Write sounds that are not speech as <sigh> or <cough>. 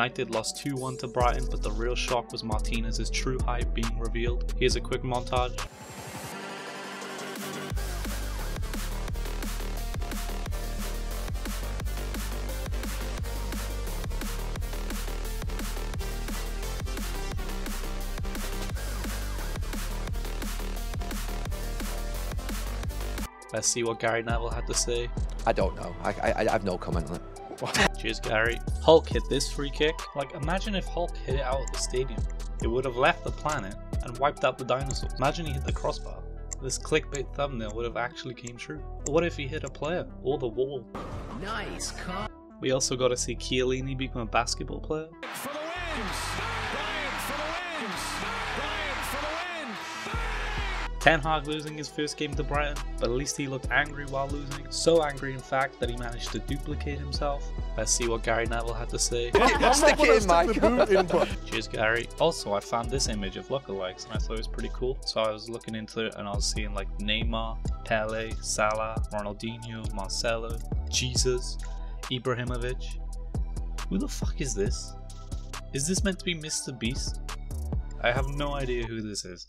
United lost 2-1 to Brighton, but the real shock was Martinez's true height being revealed. Here's a quick montage. Let's see what Gary Neville had to say. I don't know. I, I, I have no comment on it. <laughs> Cheers, Gary. Hulk hit this free kick. Like, imagine if Hulk hit it out of the stadium. It would have left the planet and wiped out the dinosaurs. Imagine he hit the crossbar. This clickbait thumbnail would have actually came true. But what if he hit a player or the wall? Nice cut. We also got to see Chiellini become a basketball player. For the wins! Bryant for the wins! Bryant for the win! Ten Hag losing his first game to Brighton, but at least he looked angry while losing. So angry, in fact, that he managed to duplicate himself. Let's see what Gary Neville had to say. <laughs> Stick it in, Mike. Cheers, Gary. Also, I found this image of lookalikes and I thought it was pretty cool. So I was looking into it and I was seeing like Neymar, Pele, Salah, Ronaldinho, Marcelo, Jesus, Ibrahimovic. Who the fuck is this? Is this meant to be Mr. Beast? I have no idea who this is.